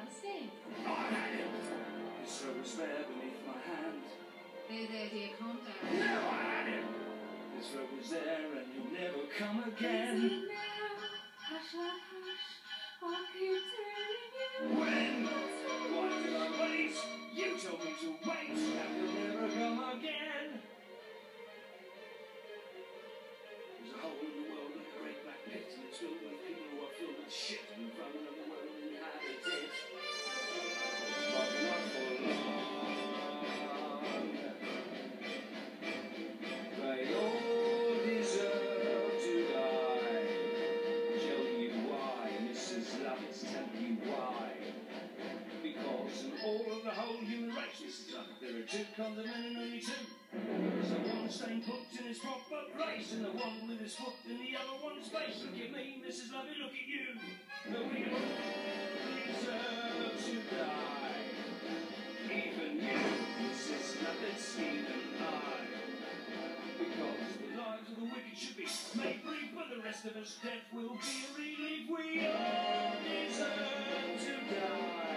have a. I had him. His throat was there beneath my hand. There, there, dear, down. Now I had him. His throat was there and he'll never come again. Now. Hush, hush, hush. I'll keep telling you. When? Why did I wait? You told me to wait. Now you'll never come again. There's a hole in the world like a great black pit, and it's filled with people who are filled with shit whole human race, Mrs. Lovett, there are two kinds of men and only two. There's the one staying put in his proper place, and the one with his foot in the other one's face. Look at me, Mrs. Lovett, look at you. But we all deserve to die. Even you, Mrs. Lovett, even I. Because the lives of the wicked should be brief, but the rest of us death will be a relief. We all deserve to die.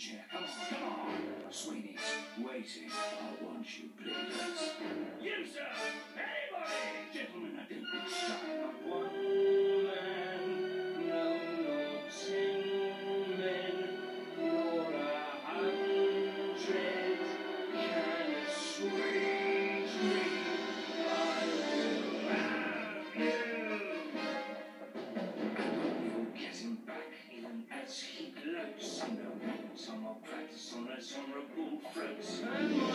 Come on, come on. Sweeney's waiting. I want you, gloats